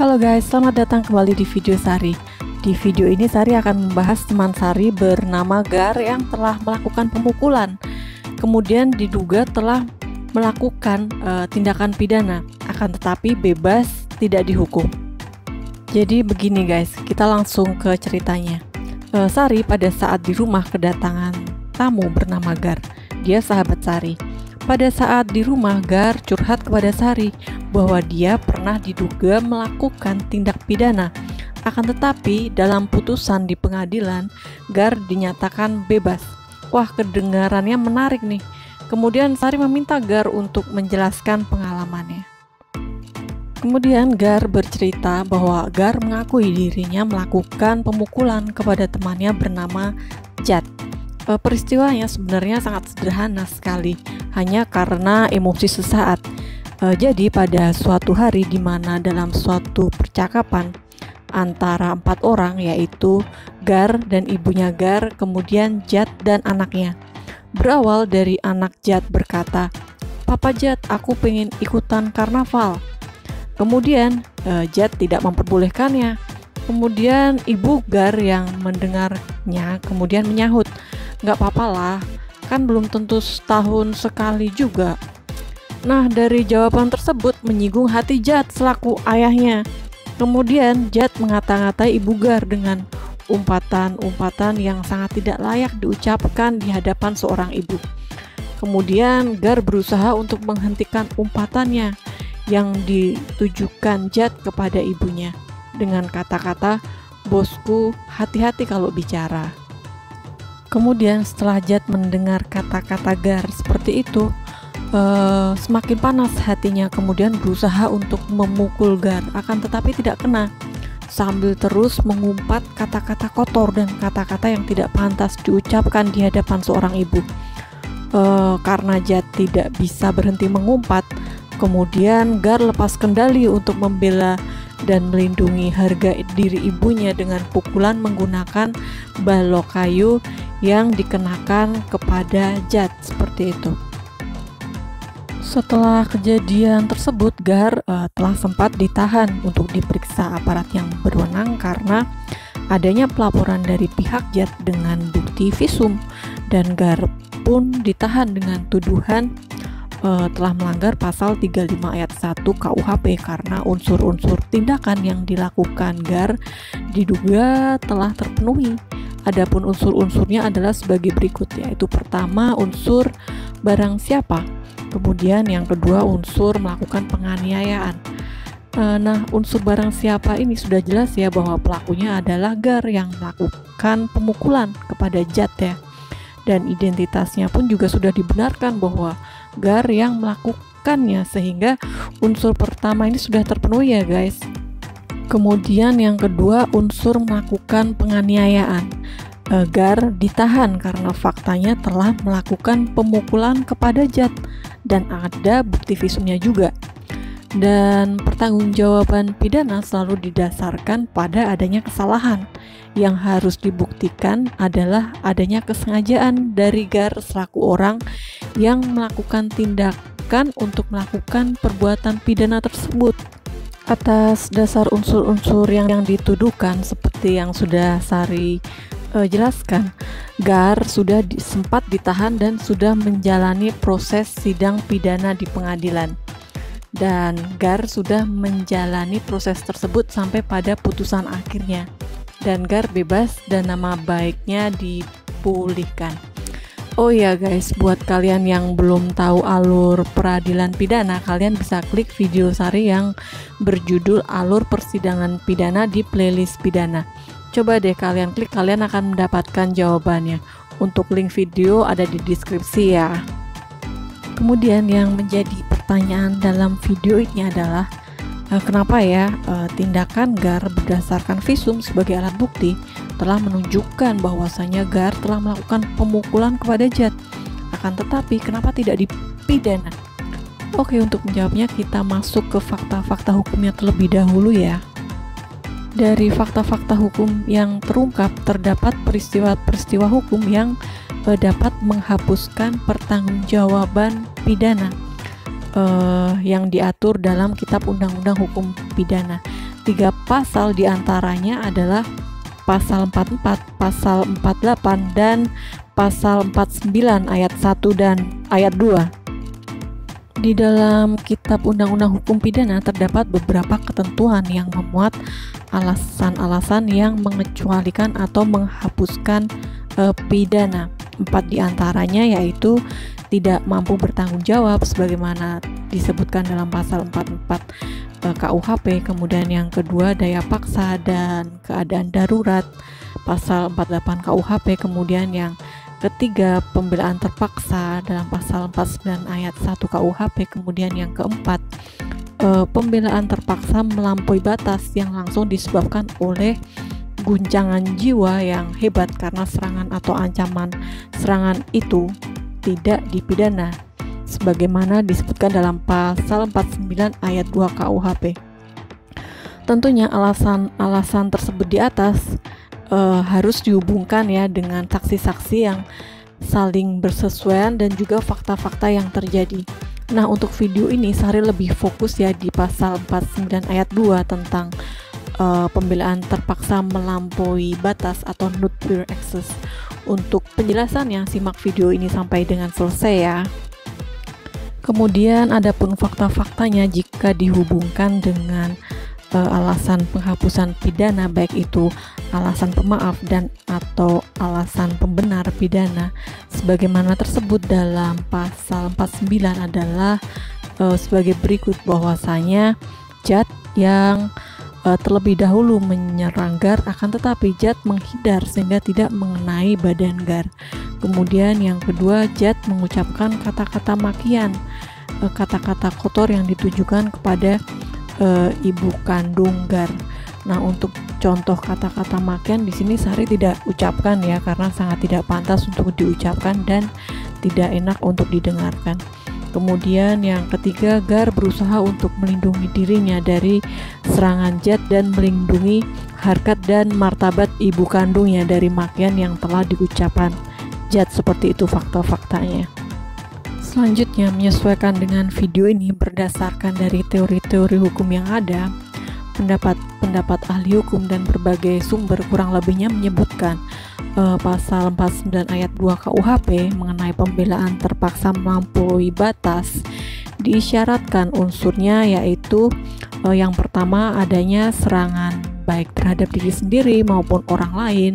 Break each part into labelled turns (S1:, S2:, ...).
S1: Halo guys, selamat datang kembali di video Sari. Di video ini Sari akan membahas teman Sari bernama Gar yang telah melakukan pemukulan. Kemudian diduga telah melakukan uh, tindakan pidana, akan tetapi bebas tidak dihukum. Jadi begini guys, kita langsung ke ceritanya. Uh, Sari pada saat di rumah kedatangan tamu bernama Gar. Dia sahabat Sari. Pada saat di rumah, Gar curhat kepada Sari bahwa dia pernah diduga melakukan tindak pidana. Akan tetapi, dalam putusan di pengadilan, Gar dinyatakan bebas. Wah, kedengarannya menarik nih. Kemudian Sari meminta Gar untuk menjelaskan pengalamannya. Kemudian Gar bercerita bahwa Gar mengakui dirinya melakukan pemukulan kepada temannya bernama Jad. E, peristiwanya sebenarnya sangat sederhana sekali hanya karena emosi sesaat. E, jadi pada suatu hari di mana dalam suatu percakapan antara empat orang yaitu Gar dan ibunya Gar, kemudian Jad dan anaknya. Berawal dari anak Jad berkata, Papa Jad, aku pengen ikutan karnaval. Kemudian e, Jad tidak memperbolehkannya. Kemudian ibu Gar yang mendengarnya kemudian menyahut, nggak apa-apa lah, kan belum tentu setahun sekali juga. Nah, dari jawaban tersebut menyinggung hati Jad selaku ayahnya. Kemudian Jad mengata-ngatai Ibu Gar dengan umpatan-umpatan yang sangat tidak layak diucapkan di hadapan seorang ibu. Kemudian Gar berusaha untuk menghentikan umpatannya yang ditujukan Jad kepada ibunya dengan kata-kata, "Bosku, hati-hati kalau bicara." Kemudian setelah Jad mendengar kata-kata Gar seperti itu, uh, semakin panas hatinya. Kemudian berusaha untuk memukul Gar, akan tetapi tidak kena. Sambil terus mengumpat kata-kata kotor dan kata-kata yang tidak pantas diucapkan di hadapan seorang ibu. Uh, karena Jad tidak bisa berhenti mengumpat, kemudian Gar lepas kendali untuk membela dan melindungi harga diri ibunya dengan pukulan menggunakan balok kayu yang dikenakan kepada Jad seperti itu. Setelah kejadian tersebut, Gar uh, telah sempat ditahan untuk diperiksa aparat yang berwenang karena adanya pelaporan dari pihak Jad dengan bukti visum. Dan Gar pun ditahan dengan tuduhan uh, telah melanggar pasal 35 ayat 1 KUHP karena unsur-unsur tindakan yang dilakukan. GAR diduga telah terpenuhi. Adapun unsur-unsurnya adalah sebagai berikut yaitu pertama unsur barang siapa, kemudian yang kedua unsur melakukan penganiayaan. E, nah, unsur barang siapa ini sudah jelas ya bahwa pelakunya adalah Gar yang melakukan pemukulan kepada Jat ya. Dan identitasnya pun juga sudah dibenarkan bahwa Gar yang melakukannya sehingga unsur pertama ini sudah terpenuhi ya guys. Kemudian yang kedua unsur melakukan penganiayaan agar ditahan karena faktanya telah melakukan pemukulan kepada Jad dan ada bukti visumnya juga. Dan pertanggungjawaban pidana selalu didasarkan pada adanya kesalahan. Yang harus dibuktikan adalah adanya kesengajaan dari Gar selaku orang yang melakukan tindakan untuk melakukan perbuatan pidana tersebut atas dasar unsur-unsur yang, yang dituduhkan seperti yang sudah Sari uh, jelaskan, Gar sudah di, sempat ditahan dan sudah menjalani proses sidang pidana di pengadilan. Dan Gar sudah menjalani proses tersebut sampai pada putusan akhirnya. Dan Gar bebas dan nama baiknya dipulihkan. Oh ya guys, buat kalian yang belum tahu alur peradilan pidana, kalian bisa klik video Sari yang berjudul Alur Persidangan Pidana di playlist pidana. Coba deh kalian klik, kalian akan mendapatkan jawabannya. Untuk link video ada di deskripsi ya. Kemudian yang menjadi pertanyaan dalam video ini adalah uh, kenapa ya uh, tindakan GAR berdasarkan visum sebagai alat bukti telah menunjukkan bahwasanya Gar telah melakukan pemukulan kepada Jad. Akan tetapi, kenapa tidak dipidana? Oke, untuk menjawabnya kita masuk ke fakta-fakta hukumnya terlebih dahulu ya. Dari fakta-fakta hukum yang terungkap terdapat peristiwa-peristiwa hukum yang dapat menghapuskan pertanggungjawaban pidana uh, yang diatur dalam Kitab Undang-Undang Hukum Pidana. tiga pasal di antaranya adalah pasal 44, pasal 48, dan pasal 49 ayat 1 dan ayat 2. Di dalam Kitab Undang-Undang Hukum Pidana terdapat beberapa ketentuan yang memuat alasan-alasan yang mengecualikan atau menghapuskan e, pidana. Empat di antaranya yaitu tidak mampu bertanggung jawab sebagaimana disebutkan dalam pasal 44 e, KUHP, kemudian yang kedua daya paksa dan keadaan darurat pasal 48 KUHP, kemudian yang Ketiga, pembelaan terpaksa dalam pasal 49 ayat 1 KUHP. Kemudian yang keempat, e, pembelaan terpaksa melampaui batas yang langsung disebabkan oleh guncangan jiwa yang hebat karena serangan atau ancaman serangan itu tidak dipidana sebagaimana disebutkan dalam pasal 49 ayat 2 KUHP. Tentunya alasan-alasan tersebut di atas uh, harus dihubungkan ya dengan saksi-saksi yang saling bersesuaian dan juga fakta-fakta yang terjadi. Nah, untuk video ini Sari lebih fokus ya di pasal 49 ayat 2 tentang uh, pembelaan terpaksa melampaui batas atau not pure access. Untuk penjelasannya, simak video ini sampai dengan selesai ya. Kemudian ada pun fakta-faktanya jika dihubungkan dengan uh, alasan penghapusan pidana baik itu alasan pemaaf dan atau alasan pembenar pidana sebagaimana tersebut dalam pasal 49 adalah uh, sebagai berikut bahwasanya jad yang uh, terlebih dahulu menyerang gar akan tetapi jad menghindar sehingga tidak mengenai badan gar. Kemudian yang kedua jad mengucapkan kata-kata makian kata-kata kotor yang ditujukan kepada e, ibu kandung Gar. Nah, untuk contoh kata-kata makan di sini Sari tidak ucapkan ya karena sangat tidak pantas untuk diucapkan dan tidak enak untuk didengarkan. Kemudian yang ketiga, Gar berusaha untuk melindungi dirinya dari serangan Jad dan melindungi harkat dan martabat ibu kandungnya dari makian yang telah diucapkan Jad seperti itu fakta-faktanya. Selanjutnya, menyesuaikan dengan video ini berdasarkan dari teori-teori hukum yang ada, pendapat-pendapat ahli hukum dan berbagai sumber kurang lebihnya menyebutkan uh, pasal 49 ayat 2 KUHP mengenai pembelaan terpaksa melampaui batas diisyaratkan unsurnya yaitu uh, yang pertama adanya serangan baik terhadap diri sendiri maupun orang lain,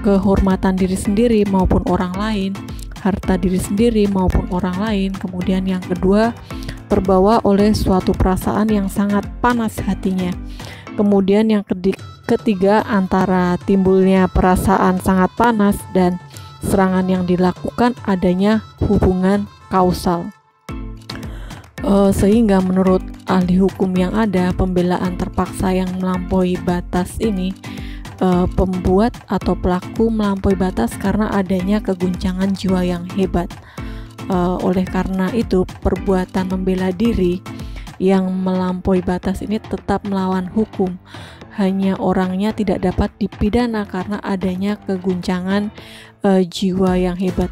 S1: kehormatan diri sendiri maupun orang lain, harta diri sendiri maupun orang lain. Kemudian yang kedua, terbawa oleh suatu perasaan yang sangat panas hatinya. Kemudian yang ketiga, antara timbulnya perasaan sangat panas dan serangan yang dilakukan adanya hubungan kausal. Uh, sehingga menurut ahli hukum yang ada, pembelaan terpaksa yang melampaui batas ini uh, pembuat atau pelaku melampaui batas karena adanya keguncangan jiwa yang hebat. Uh, oleh karena itu, perbuatan membela diri yang melampaui batas ini tetap melawan hukum. Hanya orangnya tidak dapat dipidana karena adanya keguncangan uh, jiwa yang hebat.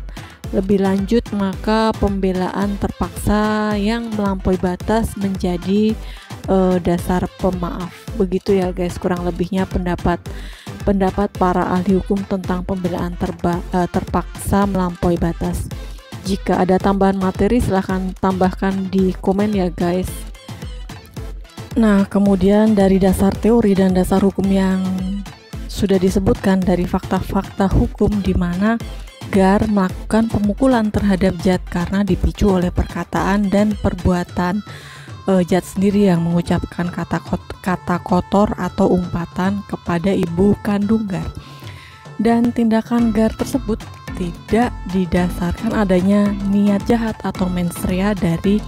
S1: Lebih lanjut, maka pembelaan terpaksa yang melampaui batas menjadi uh, dasar pemaaf. Begitu ya, guys, kurang lebihnya pendapat pendapat para ahli hukum tentang pembelaan terba, uh, terpaksa melampaui batas. Jika ada tambahan materi silahkan tambahkan di komen ya guys. Nah kemudian dari dasar teori dan dasar hukum yang sudah disebutkan dari fakta-fakta hukum di mana Gar melakukan pemukulan terhadap Jad karena dipicu oleh perkataan dan perbuatan uh, Jad sendiri yang mengucapkan kata kot kata kotor atau umpatan kepada ibu kandung Gar. Dan tindakan Gar tersebut tidak didasarkan adanya niat jahat atau mensrea dari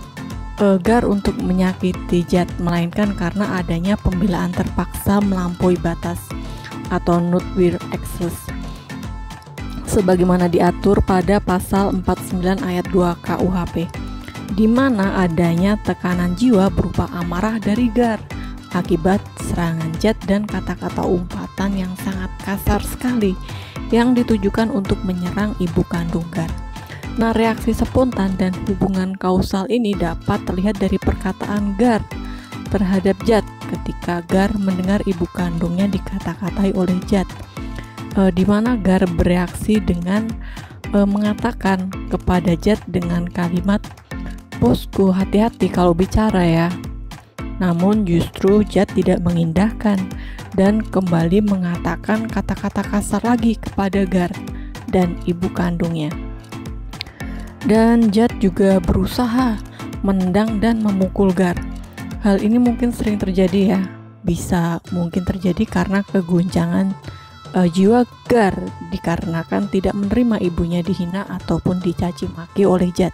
S1: uh, Gar untuk menyakiti Jad, melainkan karena adanya pembelaan terpaksa melampaui batas atau not will excess sebagaimana diatur pada pasal 49 ayat 2 KUHP di mana adanya tekanan jiwa berupa amarah dari Gar akibat serangan jet dan kata-kata umpatan yang sangat kasar sekali yang ditujukan untuk menyerang ibu kandung Gar. Nah, reaksi spontan dan hubungan kausal ini dapat terlihat dari perkataan Gar terhadap Jad ketika Gar mendengar ibu kandungnya dikata-katai oleh Jad. E, di mana Gar bereaksi dengan e, mengatakan kepada Jad dengan kalimat, "Bosku, hati-hati kalau bicara ya." Namun justru Jad tidak mengindahkan dan kembali mengatakan kata-kata kasar lagi kepada Gar dan ibu kandungnya. Dan Jad juga berusaha menendang dan memukul Gar. Hal ini mungkin sering terjadi ya. Bisa mungkin terjadi karena keguncangan uh, jiwa Gar dikarenakan tidak menerima ibunya dihina ataupun dicaci maki oleh Jad.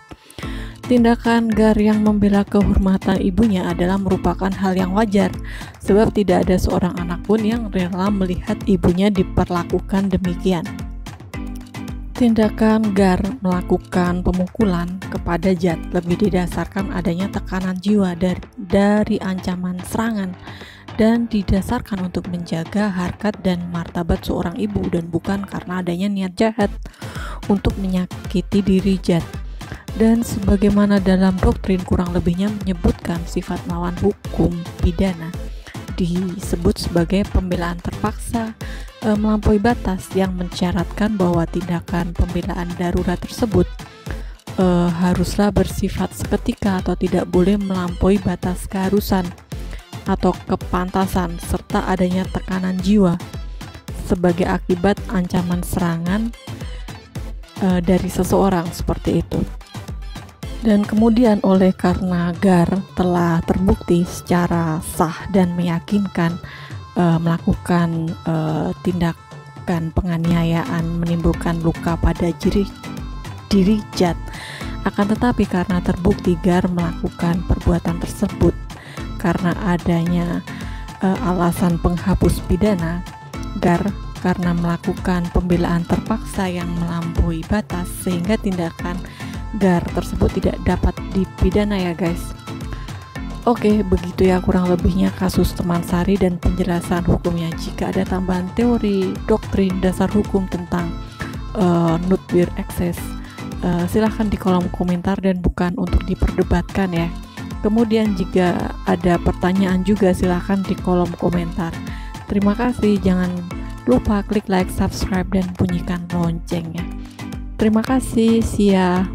S1: Tindakan Gar yang membela kehormatan ibunya adalah merupakan hal yang wajar, sebab tidak ada seorang anak pun yang rela melihat ibunya diperlakukan demikian. Tindakan Gar melakukan pemukulan kepada Jad lebih didasarkan adanya tekanan jiwa dari, dari ancaman serangan dan didasarkan untuk menjaga harkat dan martabat seorang ibu dan bukan karena adanya niat jahat untuk menyakiti diri Jad dan sebagaimana dalam doktrin kurang lebihnya menyebutkan sifat melawan hukum pidana disebut sebagai pembelaan terpaksa e, melampaui batas yang mensyaratkan bahwa tindakan pembelaan darurat tersebut e, haruslah bersifat seketika atau tidak boleh melampaui batas keharusan atau kepantasan serta adanya tekanan jiwa sebagai akibat ancaman serangan e, dari seseorang seperti itu. Dan kemudian oleh karena Gar telah terbukti secara sah dan meyakinkan uh, melakukan uh, tindakan penganiayaan menimbulkan luka pada diri diri Jad. Akan tetapi karena terbukti Gar melakukan perbuatan tersebut karena adanya uh, alasan penghapus pidana, Gar karena melakukan pembelaan terpaksa yang melampaui batas sehingga tindakan gar tersebut tidak dapat dipidana ya guys Oke, begitu ya kurang lebihnya kasus teman Sari dan penjelasan hukumnya. Jika ada tambahan teori, doktrin, dasar hukum tentang uh, nutbir access, uh, silahkan di kolom komentar dan bukan untuk diperdebatkan ya. Kemudian jika ada pertanyaan juga silahkan di kolom komentar. Terima kasih, jangan lupa klik like, subscribe, dan bunyikan loncengnya. Terima kasih, Sia.